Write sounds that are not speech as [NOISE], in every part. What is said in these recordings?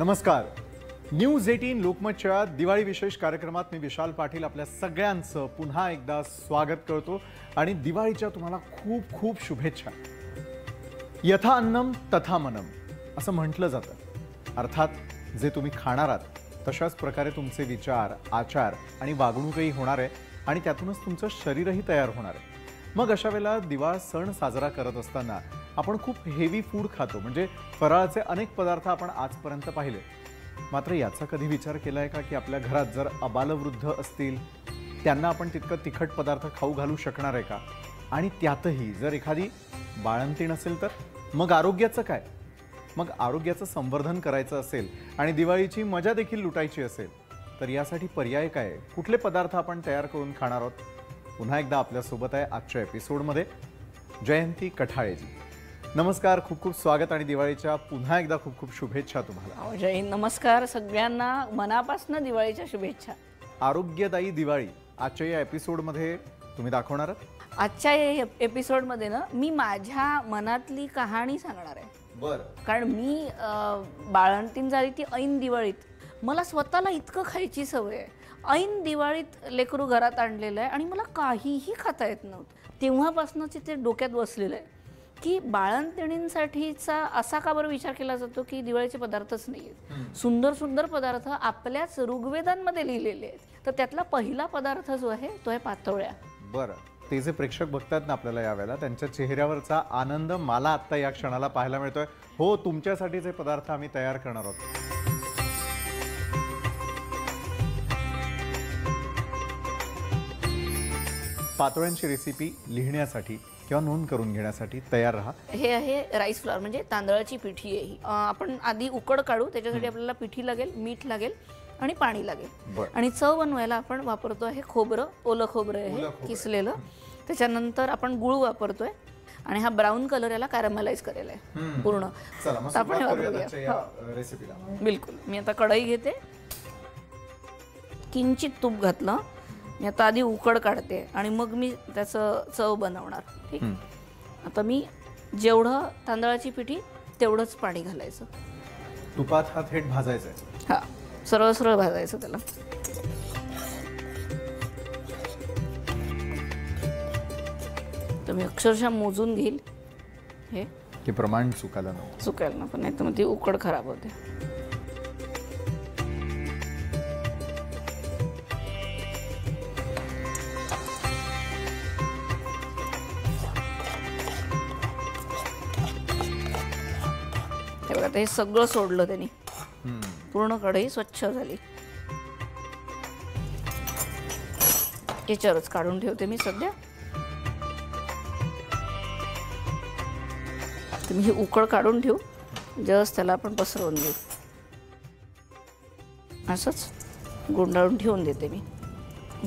नमस्कार. News eighteen लोकमतच्या Diwali विशेष कार्यक्रमात मी विशाल पाटील आपल्या सगळ्यांचं पुन्हा एकदा स्वागत करतो आणि दिवाळीच्या तुम्हाला खूप खूप शुभेच्छा. यथा अन्नम तथा मनम असं म्हटलं जातं. अर्थात जे तुम्ही खाणार आहात तशाच प्रकारे तुमचे विचार आचार आणि वागणूकही होणार आहे आणि त्यातूनच तुमचं शरीरही तयार होणार आहे. मग अशा वेळेला दिवाळ सण साजरा करत असताना आपण खूप हेवी फूड खातो. म्हणजे फराळाचे अनेक पदार्थ आपण आजपर्यंत पाहिले. मात्र याचा कधी विचार केला आहे का की आपल्या घरात जर अबालवृद्ध असतील त्यांना आपण तितकं तिखट पदार्थ खाऊ घालू शकणार आहे का? आणि त्यातही जर एखादी बाळंतीण असेल तर? मग आरोग्याचं काय? मग आरोग्याचं संवर्धन करायचं असेल आणि दिवाळीची मजा देखील लुटायची असेल तर यासाठी पर्याय काय आहे? कुठले पदार्थ आपण तयार करून खाणार आहोत? पुन्हा एकदा आपल्यासोबत आहे आजच्या एपिसोडमध्ये जयंती कठाळेजी. नमस्कार खूप खूप स्वागत आणि दिवाळीच्या पुन्हा एकदा खूप खूप शुभेच्छा तुम्हाला. जय हिंद. नमस्कार सगळ्यांना. मनापासून दिवाळीच्या शुभेच्छा. आरोग्यदायी दिवाळी. आजच्या या एपिसोडमध्ये तुम्ही दाखवणार आजच्या या एपिसोडमध्ये ना मी माझ्या मनातली कहाणी सांगणार आहे. बरं. कारण मी अं, बाळंतीण झाली ती ऐन दिवाळीत. मला स्वतःला इतकं खायची सवय आहे. ऐन दिवाळीत लेकरू घरात आणलेलं आहे आणि मला काहीही खाता येत नव्हतं. तेव्हापासूनच ते डोक्यात बसलेलं आहे. की बाळंतिणींसाठीचा असा का बरं विचार केला जातो की दिवाळीचे पदार्थच नाही आहेत? सुंदर सुंदर पदार्थ आपल्याच ऋग्वेदांमध्ये लिहिलेले आहेत. तर त्यातला पहिला पदार्थ जो आहे तो आहे पातोळ्या. बरं. ते जे प्रेक्षक बघतात ना आपल्याला यावेळेला त्यांच्या चेहऱ्यावरचा आनंद मला आत्ता या क्षणाला पाहायला मिळतोय. हो तुमच्यासाठीचे पदार्थ आम्ही तयार करणार आहोत. पातोळ्यांची रेसिपी लिहिण्यासाठी किंवा नोंद करून घेण्यासाठी तयार राहा. हे आहे राईस फ्लॉवर म्हणजे तांदळाची पिठी आहे ही. आपण आधी उकड काढू त्याच्यासाठी आपल्याला पिठी लागेल मीठ लागेल आणि पाणी लागेल. आणि चव बनवायला आपण वापरतो आहे खोबरं ओलं खोबरं आहे. किसलेलं. त्याच्यानंतर आपण गुळ वापरतोय आणि हा ब्राऊन कलर याला कॅरमलाइज करेल आहे. पूर्ण. आपण हे वापरूया. बिलकुल. मी आता कढई घेते. किंचित तूप घातलं. मी आता आधी उकड काढते आणि मग मी त्याचं चव बनवणार ठीक? आता मी जेवढं तांदळाची पिठी तेवढंच पाणी घालायचं. तुपात हा थेट भाजायचा हा सरळ सरळ भाजायचं त्याला. तर मी अक्षरशः मोजून घेईल. हे. की प्रमाण चुकायला नको. चुकायला नको नाही तर मग ती उकड खराब होते. हे सगळं सोडलं त्यांनी. पूर्ण कढई स्वच्छ झाली. याच्यावरच काढून ठेवते मी सध्या. तुम्ही ही उकळ काढून ठेवू. जस्ट त्याला आपण पसरवून घेऊ असंच गुंडाळून ठेवून देते मी.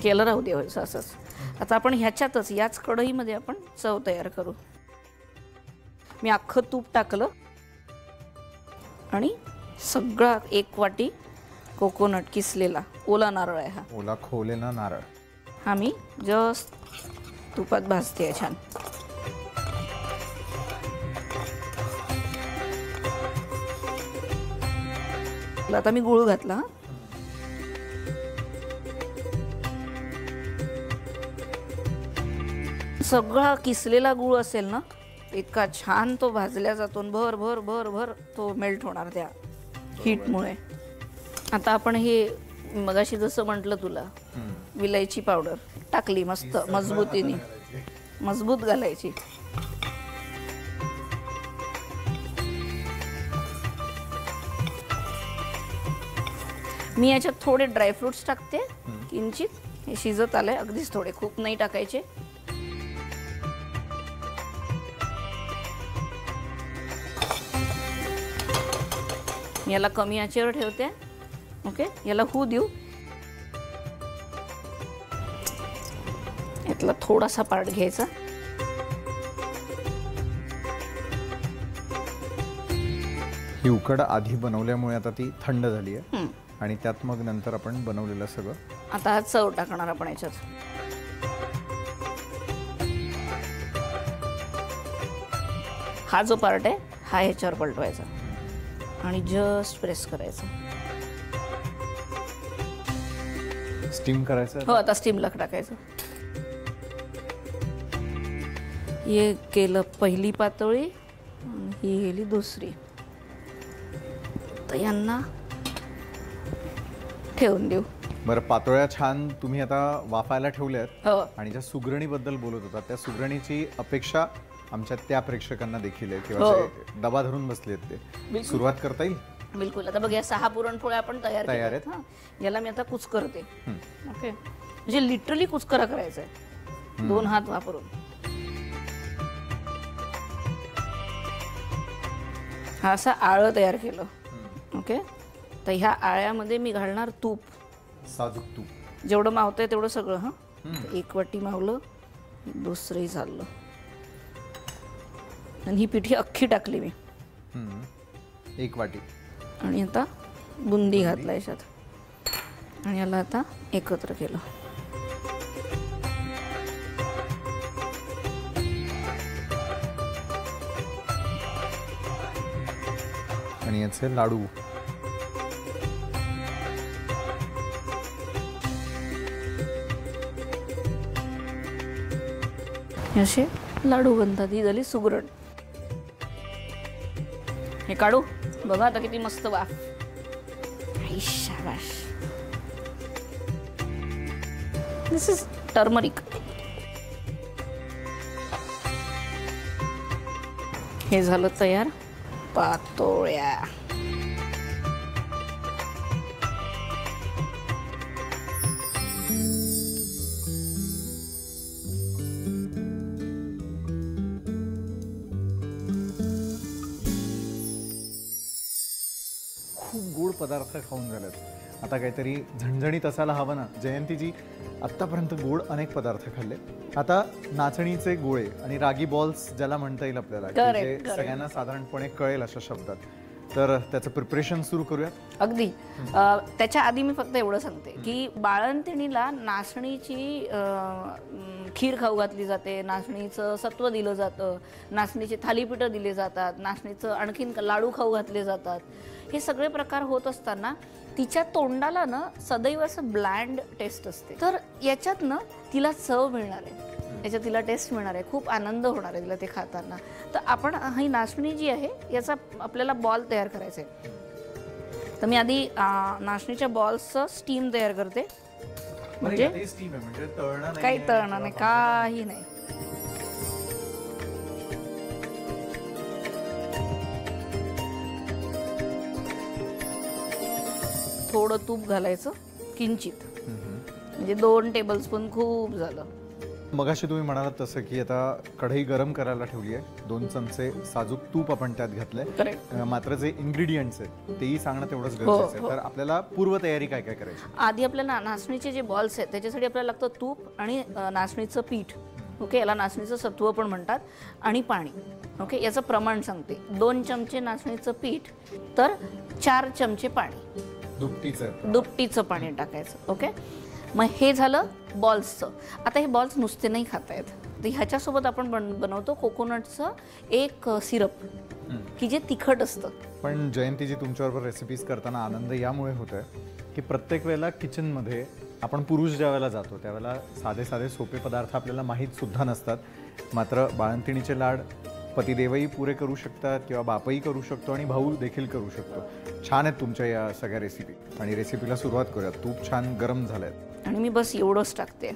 केलं राहू दे असंच. आता आपण ह्याच्यातच याच कढईमध्ये आपण चव तयार करू. मी अख्खं तूप टाकलं. आणि सगळा एक वाटी कोकोनट किसलेला ओला नारळ आहे हा. ओला खोवलेला नारळ. हा मी जस्ट तुपात भाजते आहे छान. आता मी गुळ घातला. सगळा किसलेला गुळ असेल ना इतका छान तो भाजल्या जातो भर भर भर भर तो मेल्ट होणार त्या हीटमुळे आता आपण हे मगाशी जसं म्हटलं तुला विलायची पावडर टाकली मस्त मजबूतीने. मजबूत घालायची. मी याच्यात थोडे ड्रायफ्रुट्स टाकते. किंचित. हे शिजत आलंय. अगदीच थोडे खूप नाही टाकायचे. मी याला कमी आचेवर ठेवते. ओके याला होऊ देऊ. यातला थोडासा पार्ट घ्यायचा. ही उकड आधी बनवल्यामुळे आता ती थंड झाली आहे. आणि त्यात मग नंतर आपण बनवलेलं सगळं. आता हा चव टाकणार आपण याच्यात. हा जो पार्ट आहे हा ह्याच्यावर पलटवायचा. आणि जस्ट प्रेस करायचं. स्टीम करायचं हो आता स्टीमला टाकायचं. हे केलं पहिली पातळी ही गेली दुसरी. तर यांना ठेवून देऊ. बरं पातोळ्या छान तुम्ही आता वाफायला ठेवल्यात हो. आणि ज्या सुगरणीबद्दल बोलत होता त्या सुगरणीची अपेक्षा आमच्या त्या प्रेक्षकांना देखील आहे किंवा हो. जे डबा धरून बसलेत ते. बिलकुल. सुरुवात करता येईल? बिलकुल. आता बघ या सहा पुरणपोळ्या आपण तयार तयार केल्यात. हां. याला मी आता कुच करते ओके. म्हणजे लिटरली कुचकरा करायचा आहे. दोन हात वापरून. हा असं आळं तयार केलं. ओके. तर ह्या आळ्यामध्ये मी घालणार तूप. साजूक तूप. जेवढं मावतंय तेवढं सगळं हां. एक वाटी मावलं दुसरंही चाललं आणि ही पिठी अख्खी टाकली मी. एक वाटी. आणि आता बुंदी घातला याच्यात. आणि याला आता एकत्र केलं. आणि याचे लाडू. असे लाडू बनतात. ही झाली सुगरण. हे काढू. बघा आता किती मस्त वाफ. शाबाश दिस इज टर्मरिक हे झालं तयार. पातोळ्या. पदार्थ खाऊन झालेत. आता काहीतरी झणझणीत असायला हवं ना. जयंतीजी आत्तापर्यंत गोड अनेक पदार्थ खाल्ले. आता नाचणीचे गोळे आणि रागी बॉल्स ज्याला म्हणता येईल आपल्याला. सगळ्यांना साधारणपणे कळेल अशा शब्दात. तर त्याचं प्रिपरेशन सुरू करूयात. अगदी. त्याच्या आधी मी फक्त एवढं सांगते की बाळंतिणीला नाचणीची खीर खाऊ घातली जाते. नाचणीचं सत्व दिलं जातं. नाचणीचे थालीपीठं दिले जातात. नाचणीचं आणखीन लाडू खाऊ घातले जातात. हे सगळे प्रकार होत असताना तिच्या तोंडाला ना सदैव असं ब्लँड टेस्ट असते. तर याच्यात ना तिला चव मिळणार आहे. याच्यात तिला टेस्ट मिळणार आहे. खूप आनंद होणार आहे तिला ते खाताना. तर आपण ही नाचणी जी आहे याचा आपल्याला बॉल तयार करायचा आहे. तर मी आधी नाचणीच्या बॉल्सचं स्टीम तयार करते. म्हणजे? म्हणजे? काही तळणार नाही काही नाही. थोडं तूप घालायचं किंचित. म्हणजे दोन टेबलस्पून खूप झालं. मगाशी तुम्ही म्हणालात तसं की आता कढई गरम करायला ठेवली आहे. दोन चमचे साजूक तूप आपण त्यात घातलंय. मात्र जे इन्ग्रेडियंट्स आहेत तेही सांगणं तेवढंच हो, गरजेचं आहे. हो. तर आपल्याला पूर्वतयारी काय काय करायची? आधी आपल्याला नाचणीचे जे बॉल्स आहेत त्याच्यासाठी आपल्याला लागतं तूप आणि नाचणीचं पीठ. ओके याला नाचणीचं सत्व पण म्हणतात. आणि पाणी. ओके याचं प्रमाण सांगते. दोन चमचे नाचणीचं पीठ तर चार चमचे पाणी. दुपटीचं. दुपटीचं पाणी टाकायचं. ओके मग हे झालं बॉल्सचं. आता हे बॉल्स नुसते नाही खाता येत तर ह्याच्यासोबत आपण बन बनवतो कोकोनटचं एक सिरप की जे तिखट असतं. पण जयंतीजी तुमच्याबरोबर रेसिपीज करताना आनंद यामुळे होत आहे की प्रत्येक वेळेला किचनमध्ये आपण पुरुष ज्या वेळेला जातो त्यावेळेला साधे साधे सोपे पदार्थ आपल्याला माहीत सुद्धा नसतात. मात्र बाळंतिणीचे लाड पतिदेवही पुरे करू शकतात किंवा बापही करू शकतो आणि भाऊ देखील करू शकतो. छान आहेत तुमच्या या सगळ्या रेसिपी आणि रेसिपीला सुरुवात करूया. तूप छान गरम झालंय. आणि मी बस एवढंच टाकते.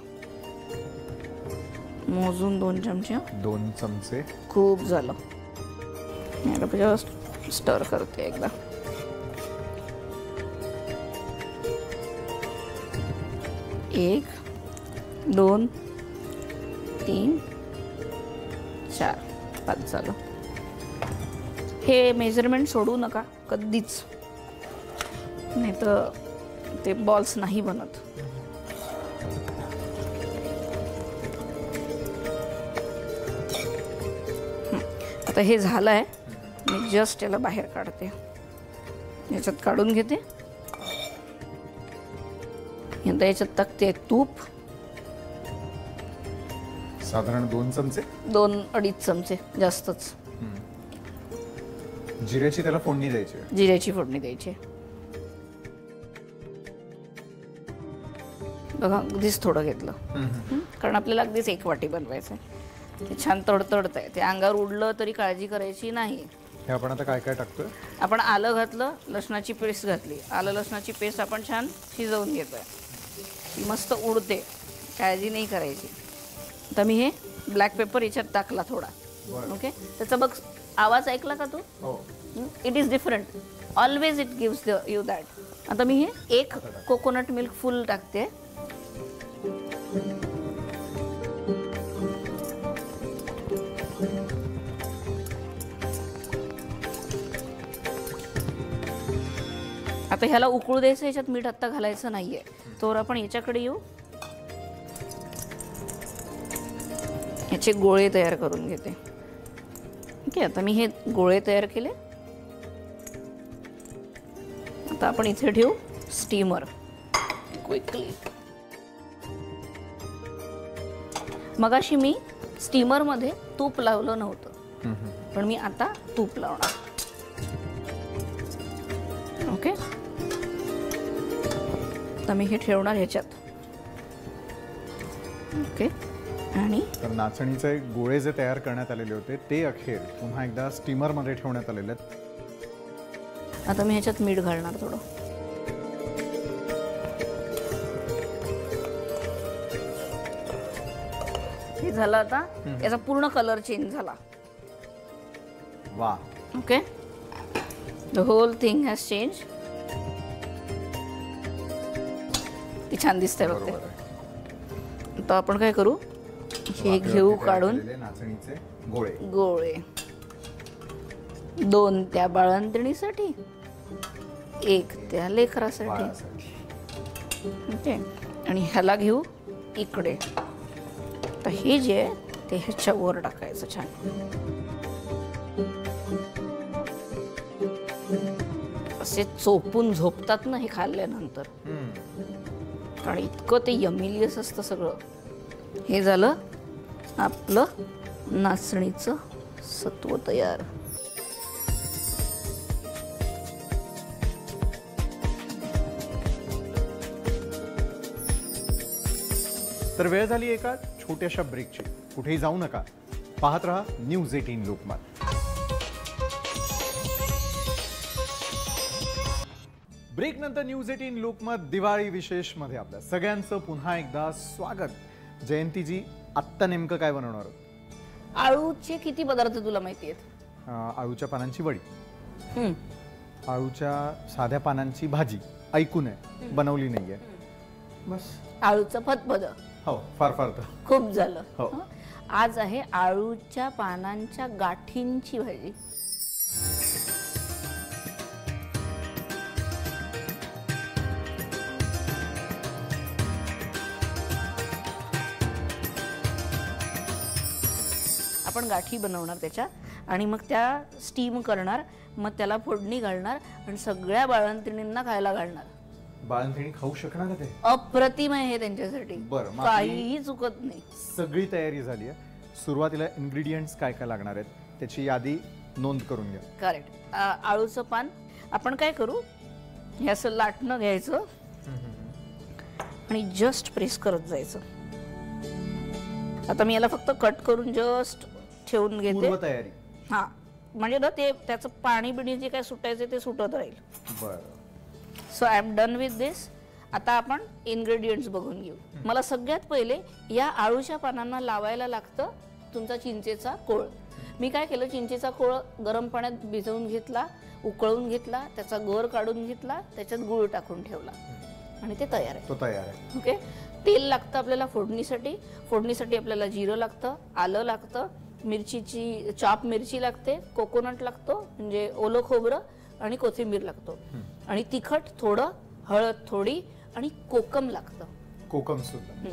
मोजून दोन चमचे. दोन चमचे. खूप झालं. आता स्टर करते एकदा. एक दोन तीन चार. पाच झालं. हे मेजरमेंट सोडू नका कधीच. नाही तर ते बॉल्स नाही बनत. आता हे झालं आहे मी जस्ट याला बाहेर काढते. याच्यात काढून घेते. आता याच्यात टाकते तूप. साधारण दोन चमचे? दोन अडीच चमचे जास्तच. जिऱ्याची त्याला फोडणी द्यायची. जिऱ्याची फोडणी द्यायची. बघा अगदीच थोडं घेतलं. हं? कारण आपल्याला अगदीच एक वाटी बनवायचं आहे ते छान तडतडत आहे ते अंगावर उडलं तरी काळजी करायची नाही. हे आपण आता काय काय टाकतोय? आपण आलं घातलं लसणाची पेस्ट घातली. आलं लसणाची पेस्ट आपण छान शिजवून घेतोय. ती मस्त उडते. काळजी नाही करायची. आता मी हे ब्लॅक पेपर याच्यात टाकला थोडा. ओके त्याचा बघ आवाज ऐकला का तू? It is different always it gives the you that आता मी हे एक कोकोनट मिल्क फुल टाकते. आता ह्याला उकळू द्यायचं याच्यात मीठ आत्ता घालायचं नाहीये. तर आपण याच्याकडे येऊ. याचे गोळे तयार करून घेते. ओके आता मी हे गोळे तयार केले. आता आपण इथे ठेवू स्टीमर. क्विकली मगाशी मी स्टीमरमध्ये तूप लावलं नव्हतं पण मी आता तूप लावणार. ओके तर मी हे ठेवणार ह्याच्यात. ओके. आणि? तर नाचणीचे गोळे जे तयार करण्यात आलेले होते ते अखेर पुन्हा एकदा स्टीमरमध्ये ठेवण्यात आलेले आहेत. आता मी ह्याच्यात मीठ घालणार थोडं. हे झालं आता. याचा पूर्ण कलर चेंज झाला. वा. Okay. The whole thing has change ती छान दिसतंय बघते आता आपण काय करू? हे घेऊ काढून. गोळे. गोळे. दोन त्या बाळंतणीसाठी एक त्या लेकरासाठी. ओके. आणि ह्याला घेऊ इकडे. तर हे जे आहे ते ह्याच्या वर टाकायचं छान. असे चोपून झोपतात ना हे खाल्ल्यानंतर. आणि इतकं ते यमिलियस असतं सगळं. हे झालं आपलं नाचणीचं सत्व तयार. तर वेळ झाली एका छोट्याशा ब्रेकची कुठेही जाऊ नका. पाहत रहा न्यूज एटीन लोकमत. ब्रेक नंतर न्यूज एटीन लोकमत दिवाळी विशेषमध्ये आपल्या सगळ्यांचं पुन्हा एकदा स्वागत. जयंतीजी आत्ता नेमकं काय बनवणार आहोत? आळूचे किती पदार्थ तुला माहिती आहेत? आळूच्या पानांची वडी. आळूच्या साध्या पानांची भाजी. ऐकून आहे बनवली नाहीये. बस. आळूचं फतफद हो फार फार तर. खूप झालं. हं? आज आहे आळूच्या पानांच्या गाठींची भाजी. आपण गाठी बनवणार त्याच्या. आणि मग त्या स्टीम करणार मग त्याला फोडणी घालणार आणि सगळ्या बाळंतिणींना खायला घालणार. बाळंतिणी खाऊ शकणार ते? अप्रतिम आहे हे त्यांच्यासाठी. आपली- काहीही चुकत नाही. सगळी तयारी झाली आहे. सुरुवातीला इन्ग्रेडियंट्स काय काय लागणार आहेत त्याची यादी नोंद करून घ्या. करेक्ट आळूचं पान. आपण काय करू? हे असं लाटणं घ्यायचं. आणि जस्ट प्रेस करत जायचं. आता मी याला फक्त कट करून जस्ट ठेवून घेते. तयारी हा. म्हणजे ना ते त्याचं पाणी बिणी जे काय सुटायचं ते सुटत राहील. बरं. So I am done with this आता आपण इन्ग्रेडियंट्स बघून घेऊ. मला सगळ्यात पहिले या आळूच्या पानांना लावायला लागतं तुमचा चिंचेचा कोळ. मी काय केलं? चिंचेचा कोळ गरम पाण्यात भिजवून घेतला उकळून घेतला त्याचा गर काढून घेतला त्याच्यात गुळ टाकून ठेवला. आणि ते तयार आहे. तो तयार आहे. ओके तेल लागतं आपल्याला फोडणीसाठी. फोडणीसाठी आपल्याला जिरं लागतं आलं लागतं. मिरचीची चाप मिरची लागते कोकोनट लागतो म्हणजे ओलं खोबरं आणि कोथिंबीर लागतो. आणि तिखट थोडं हळद थोडी आणि कोकम लागतं. कोकम सुद्धा.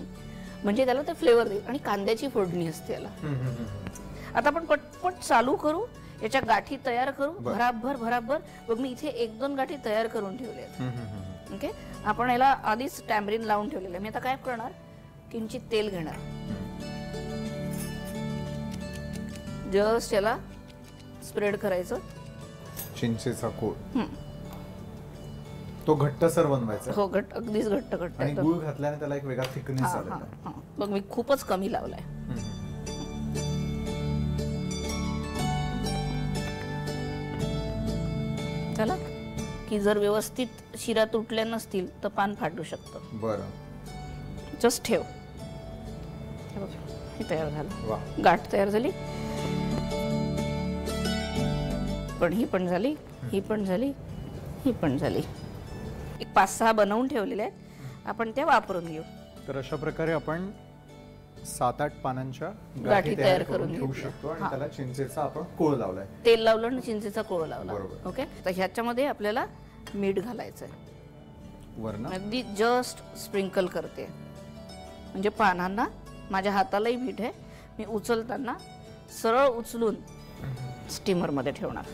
म्हणजे त्याला ते फ्लेवर देईल. आणि कांद्याची फोडणी असते याला. आता आपण पटपट चालू करू याच्या गाठी तयार करू भराभर भराभर. बघ मी इथे एक दोन गाठी तयार करून ठेवल्या. ओके? आपण याला आधीच टॅमरिन लावून ठेवलेलं आहे. मी आता काय करणार? किंचित तेल घेणार. जस्ट याला स्प्रेड करायचं. चिंचेचा कोळ तो घट्टसर बनवायचा. हो घट्ट अगदीच घट्ट घट्ट आणि एकदम. गुळ घातल्याने त्याला एक वेगळा थिकनेस हा, हा. हा. बघ मी खूपच कमी लावलाय. चला. की जर व्यवस्थित शिरा तुटल्या नसतील तर पान फाटू शकतं. बरं. जस्ट ठेव. हे बघ, हे तयार झालं. वा. गाठ तयार झाली. पण ही पण झाली ही पण झाली ही पण झाली. एक पाच सहा बनवून ठेवलेल्या आहेत. आपण त्या वापरून घेऊ. तर अशा प्रकारे आपण सात आठ पानांच्या गाठी तयार करून घेतल्या. शकतो आणि त्याला चिंचेचा आपण कोळ लावलाय. तेल लावलं आणि चिंचेचा कोळ लावला. ओके? तर ह्याच्यामध्ये आपल्याला मीठ घालायचं आहे अगदी जस्ट स्प्रिंकल करते. म्हणजे पानांना माझ्या हातालाही मीठ आहे. मी उचलताना सरळ उचलून स्टीमरमध्ये ठेवणार.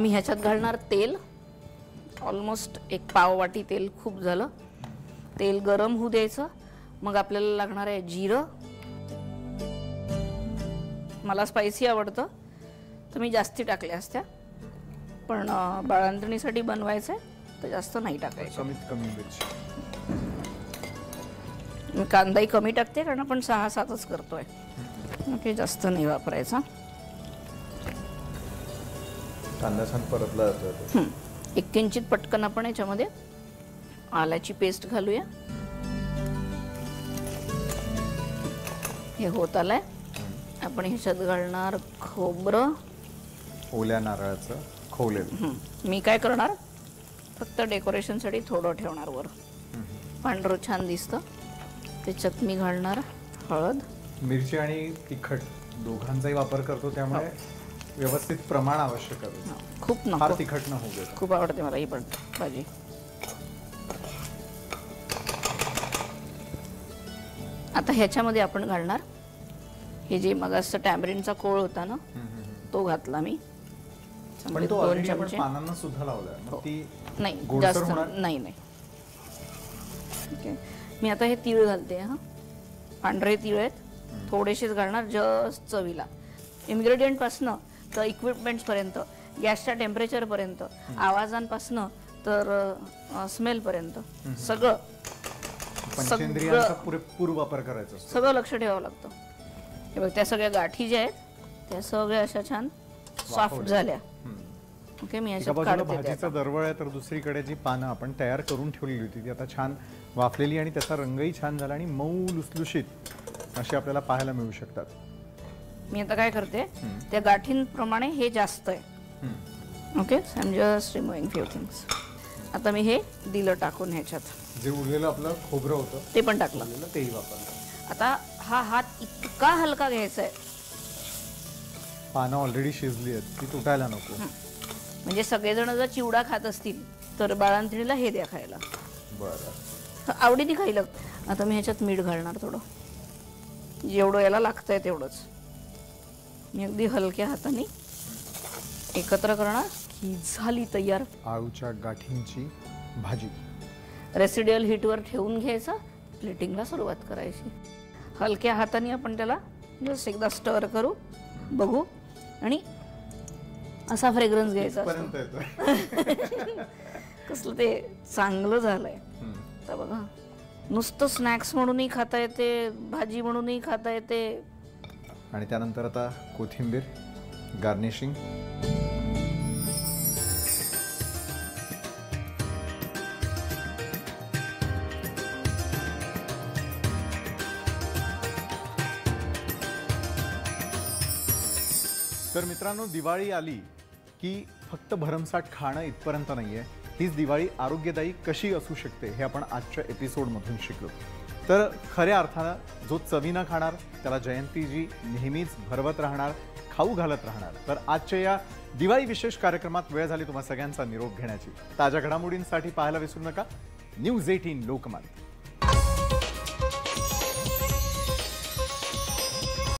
मी ह्याच्यात घालणार तेल. ऑलमोस्ट एक पाव वाटी तेल खूप झालं. तेल गरम होऊ द्यायचं. मग आपल्याला लागणार आहे जिरं. मला स्पायसी आवडतं. तर मी जास्ती टाकल्या असत्या. पण बाळंतणीसाठी बनवायचं आहे तर जास्त नाही टाकायचं. कमीत कमी कांदाही कमी टाकते कारण आपण सहा सातच करतोय. ओके जास्त नाही वापरायचा. कांदा छान परतला जातोय तो. हं. एक किंचित पटकन आपण याच्यामध्ये आल्याची पेस्ट घालूया. हे होत आलंय. आपण ह्याच्यात घालणार खोबरं. ओल्या नारळाचं खोवलेलं हं. मी काय करणार? फक्त डेकोरेशनसाठी थोडं ठेवणार वर. पांढरं छान दिसतं. त्याच्यात मी घालणार हळद. मिरची आणि तिखट दोघांचाही वापर करतो त्यामुळे व्यवस्थित प्रमाण आवश्यक आहे. हं. खूप फार नको तिखट न होऊ देत. खूप आवडते मला ही पण भाजी. आता ह्याच्यामध्ये आपण घालणार हे जे मग असं टॅमरिनचा कोळ होता ना तो घातला मी. पण तो दोन already आपण चमचे. पानांना सुद्धा लावलाय. मग ती नाही गोडसर जास्त होणार? नाही नाही. ओके मी आता हे तीळ घालते हा. पांढरे तीळ आहेत. थोडेसेच घालणार जस्ट चवीला. इन्ग्रेडियंटपासनं तर इक्विपमेंट्सपर्यंत गॅसच्या टेम्परेचरपर्यंत आवाजांपासनं तर स्मेलपर्यंत सगळं. पुरेपूर वापर करायचा सगळं लक्ष ठेवावं लागतं. हे बघ त्या सगळ्या गाठी ज्या आहेत त्या सगळ्या अशा छान सॉफ्ट. झाल्या. ओके मी त्या. भाजीचा दरवळ आहे तर दुसरीकडे जी पानं आपण तयार करून ठेवलेली होती ती आता छान वाफलेली आणि त्याचा रंगही छान झाला आणि मऊ लुसलुशीत अशी आपल्याला पाहायला मिळू शकतात. मी आता काय करते त्या गाठींप्रमाणे हे जास्त आहे. Okay I am just removing few things आता मी हे दिलं टाकून ह्याच्यात. जे उरलेलं आपलं खोबरं होतं ते पण टाकलं. तेही वापरलं. आता हा हात इतका हलका घ्यायचा आहे. पानं ऑलरेडी शिजली आहेत ती तुटायला नको. म्हणजे सगळेजण जर चिवडा खात असतील तर बाळांतिणीला हे द्या खायला. बरं. आवडीने खायला. आता मी ह्याच्यात मीठ घालणार थोडं. जेवढं याला लागतंय तेवढंच. मी अगदी हलक्या हाताने एकत्र करणार ही झाली तयार. आळूच्या गाठींची भाजी. रेसिडियल हीटवर ठेवून घ्यायचं प्लेटिंगला सुरुवात करायची. हलक्या हाताने आपण त्याला जस्ट एकदा स्टर करू बघू आणि असा फ्रेग्रन्स घ्यायचा [LAUGHS] कसलं ते चांगलं झालंय. तर बघा. नुसतं स्नॅक्स म्हणूनही खाता येते भाजी म्हणूनही खाता येते. आणि त्यानंतर आता कोथिंबीर गार्निशिंग तर मित्रांनो दिवाळी आली की फक्त भरमसाठ खाणं इथपर्यंत नाही आहे हीच दिवाळी आरोग्यदायी कशी असू शकते हे आपण आजच्या एपिसोडमधून शिकलो. तर खऱ्या अर्थानं जो चवीनं खाणार त्याला जयंतीजी नेहमीच भरवत राहणार खाऊ घालत राहणार. तर आजच्या या दिवाळी विशेष कार्यक्रमात वेळ झाली तुम्हा सगळ्यांचा निरोप घेण्याची. ताज्या घडामोडींसाठी पाहायला विसरू नका. News eighteen Lokmat